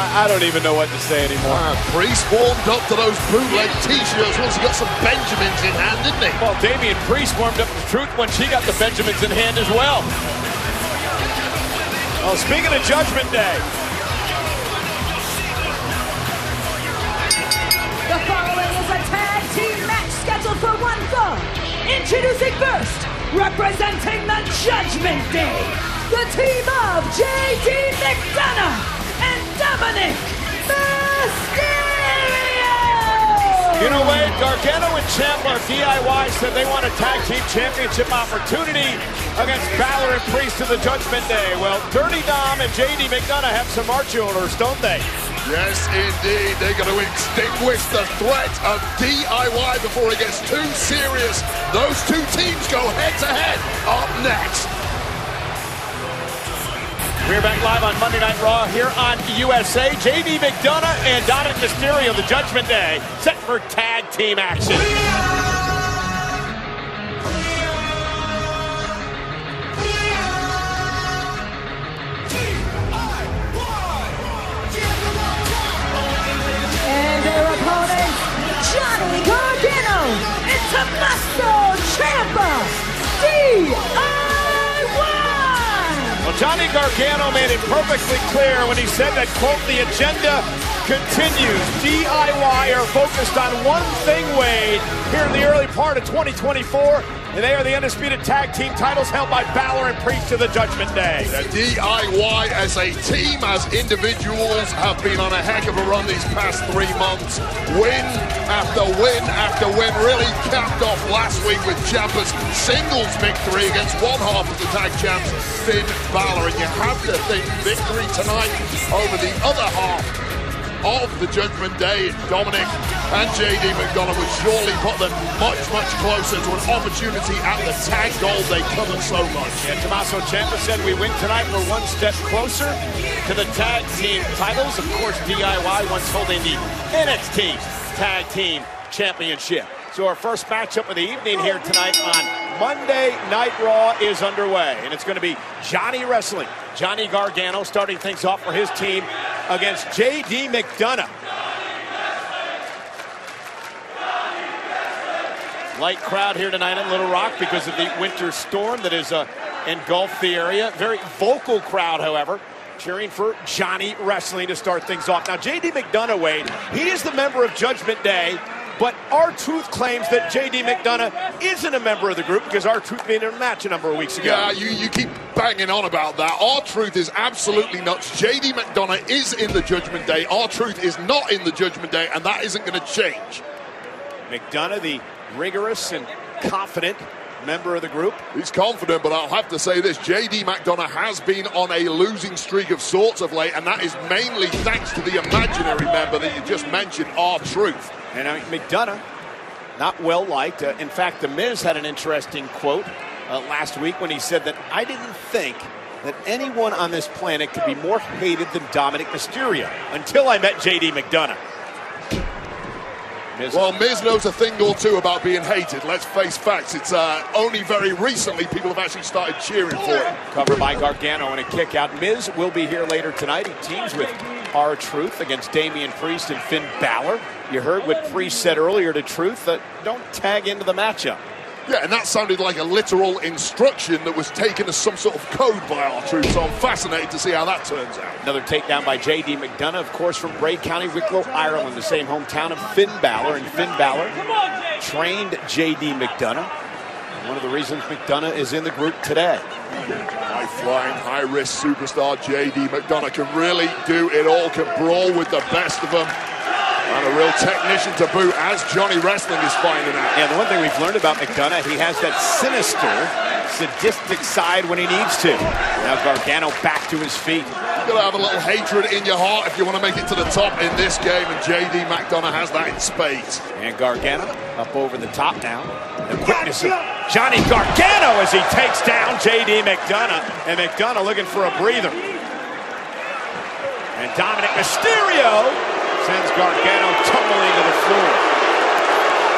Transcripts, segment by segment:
I, I don't even know what to say anymore. Uh, Priest warmed up to those bootleg t-shirts once he got some Benjamins in hand, didn't he? Well, Damian Priest warmed up to Truth when she got the Benjamins in hand as well. Well, speaking of Judgment Day, The following is a tag team match scheduled for one fall. Introducing first, representing the Judgment Day, the team of JD McDonagh and Dominic Mysterio! you know what? Gargano and Ciampa DIY said they want a tag team championship opportunity against Balor and Priest of the Judgment Day. Well, Dirty Dom and JD McDonagh have some march orders, don't they? Yes, indeed. They're going to extinguish the threat of DIY before it gets too serious. Those two teams go head to head up next. We're back live on Monday Night Raw here on USA. JD McDonagh and Dominic Mysterio, the Judgment Day, set for tag team action. Johnny Gargano made it perfectly clear when he said that, quote, the agenda continues. DIY are focused on one thing, Wade, here in the early part of 2024, and they are the undisputed tag team titles held by Balor and Priest to the Judgment Day. The DIY as a team, as individuals, have been on a heck of a run these past three months. Win after win after win, really capped off last week with Ciampa's singles victory against one half of the tag champs, Finn Balor. And you have to think victory tonight over the other half of the Judgment Day, Dominic and JD McDonagh would surely put them much, much closer to an opportunity at the tag gold they covet so much. Yeah, Tommaso Ciampa said we win tonight, we're one step closer to the tag team titles. Of course, DIY once holding the NXT Tag Team Championship. So our first matchup of the evening here tonight on Monday Night Raw is underway. And it's going to be Johnny Wrestling. Johnny Gargano starting things off for his team against JD McDonagh. Light crowd here tonight in Little Rock because of the winter storm that has uh, engulfed the area. Very vocal crowd, however, cheering for Johnny Wrestling to start things off. Now, JD McDonagh, Wade, he is the member of Judgment Day, but R-Truth claims that JD McDonagh isn't a member of the group because R-Truth made a match a number of weeks ago. Yeah, you, you keep banging on about that. R-Truth is absolutely nuts. JD McDonagh is in the Judgment Day. R-Truth is not in the Judgment Day, and that isn't going to change. McDonagh, the rigorous and confident member of the group. He's confident, but I'll have to say this JD McDonagh has been on a losing streak of sorts of late, and that is mainly thanks to the imaginary member that you just mentioned, R-Truth. And I mean, McDonagh, not well liked. Uh, in fact, The Miz had an interesting quote uh, last week when he said that I didn't think that anyone on this planet could be more hated than Dominic Mysterio until I met JD McDonagh. Miz, Well, Miz knows a thing or two about being hated. Let's face facts. It's uh, only very recently people have actually started cheering for him. Cover by Gargano and a kick out. Miz will be here later tonight. He teams with R-Truth against Damian Priest and Finn Balor. You heard what Priest said earlier to Truth that don't tag into the matchup. Yeah, and that sounded like a literal instruction that was taken as some sort of code by our troops. So I'm fascinated to see how that turns out. Another takedown by J.D. McDonagh, of course, from Bray County, Wicklow, Ireland, the same hometown of Finn Balor. And Finn Balor trained J.D. McDonagh. One of the reasons McDonagh is in the group today. High flying, high risk superstar JD McDonagh can really do it all, can brawl with the best of them. And a real technician to boot, as Johnny Wrestling is finding out. Yeah, the one thing we've learned about McDonagh, he has that sinister, sadistic side when he needs to. Now Gargano back to his feet. You've got to have a little hatred in your heart if you want to make it to the top in this game, and JD McDonagh has that in spades. And Gargano up over the top now. The quickness of Johnny Gargano as he takes down J.D. McDonagh. And McDonagh looking for a breather. And Dominic Mysterio sends Gargano tumbling to the floor.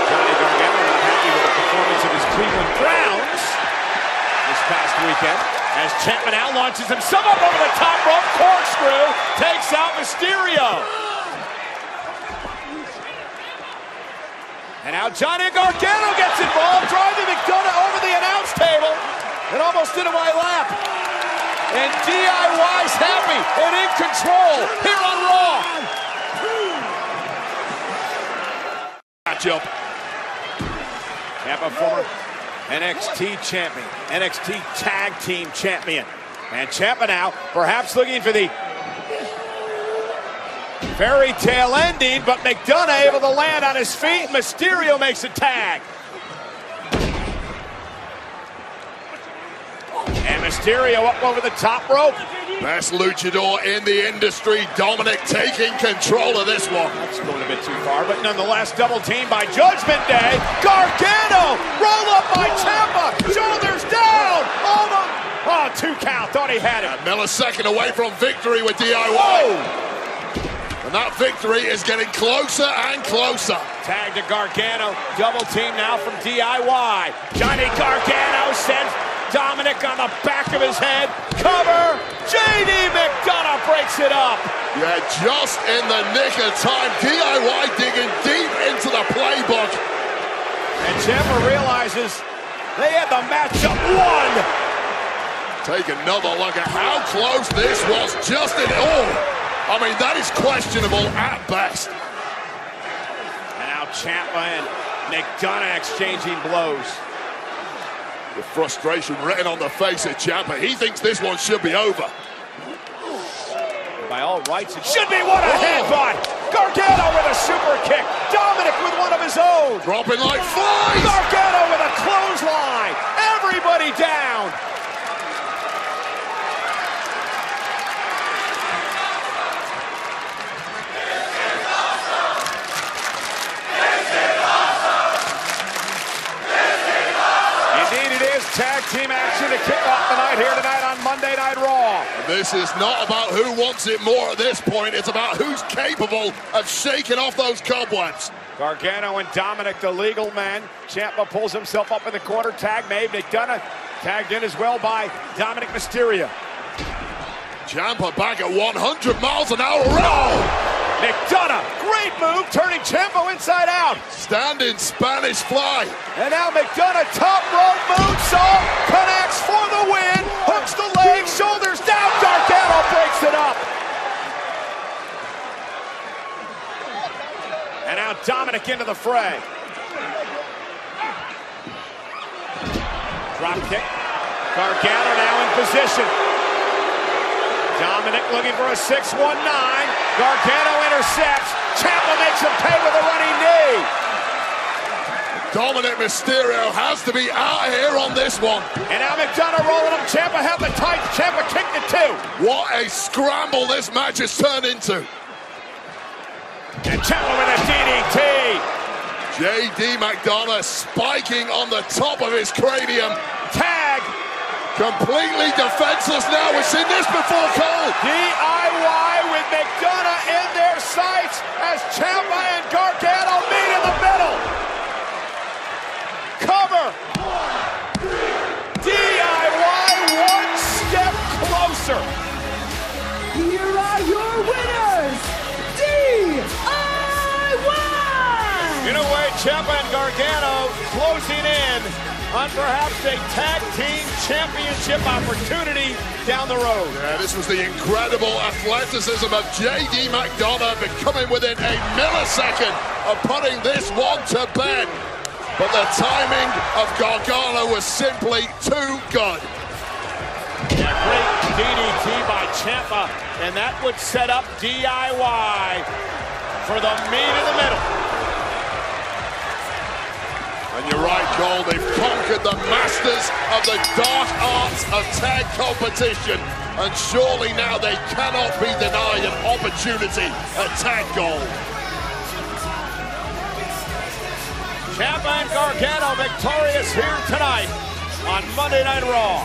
Johnny Gargano not happy with the performance of his Cleveland Browns this past weekend. As Ciampa now launches himself up over the top rope, corkscrew, takes out Mysterio. And now Johnny Gargano gets involved, driving McDonagh over the announce table and almost into my lap. And DIY's happy and in control here on Raw. Matchup. Ciampa, former NXT champion, NXT tag team champion. And Ciampa now perhaps looking for the fairy tale ending, but McDonagh able to land on his feet. Mysterio makes a tag. And Mysterio up over the top rope. Best luchador in the industry, Dominic taking control of this one. That's going a bit too far, but nonetheless, double team by Judgment Day. Gargano, roll up by Ciampa, shoulders down, oh, almost. Oh, two count, thought he had it. A millisecond away from victory with DIY. Whoa! And that victory is getting closer and closer. Tag to Gargano, double team now from DIY. Johnny Gargano sends Dominic on the back of his head. Cover. JD McDonagh breaks it up. Yeah, just in the nick of time. DIY digging deep into the playbook. And Ciampa realizes they had the matchup won. Take another look at how close this was. Just in oh, I mean that is questionable at best. And now Ciampa and McDonagh exchanging blows. The frustration written on the face of Ciampa. He thinks this one should be over. By all rights, it should be what a headbutt. Gargano with a super kick. Dominic with one of his own. Dropping like flies. Gargano with a clothesline. Everybody down. tag team action to kick off the night here tonight on Monday Night Raw. This is not about who wants it more at this point. It's about who's capable of shaking off those cobwebs. Gargano and Dominic, the legal man. Ciampa pulls himself up in the corner. Tag made. McDonagh tagged in as well by Dominic Mysterio. Ciampa back at 100 miles an hour. Roll! McDonagh, great move, turning Ciampa inside out. Standing Spanish fly. And now McDonagh, top rope moonsault, connects for the win, hooks the leg, shoulders down, Gargano breaks it up. And now Dominic into the fray. Drop kick. Gargano now in position. Dominic looking for a 6-1-9. Gargano intercepts. Ciampa makes him pay with a running knee. Dominic Mysterio has to be out here on this one. And now McDonagh rolling him. Ciampa held the tight. Ciampa kicked it too. What a scramble this match has turned into. And Ciampa with a DDT. JD McDonagh spiking on the top of his cranium. Tag Completely defenseless now. We've seen this before, Cole. DIY with McDonagh in their sights as Ciampa and Gargano meet in the middle. Cover. DIY one step closer. Here are your winners. DIY. In a way, Ciampa and Gargano closing in on perhaps a tag team championship opportunity down the road. Yeah, this was the incredible athleticism of J.D. McDonagh becoming within a millisecond of putting this one to bed. But the timing of Gargano was simply too good. Yeah, great DDT by Ciampa, and that would set up DIY for the meet in the middle. And you're right, Cole, they've conquered the masters of the dark arts of tag competition. And surely now they cannot be denied an opportunity at tag gold. Ciampa and Gargano victorious here tonight on Monday Night Raw.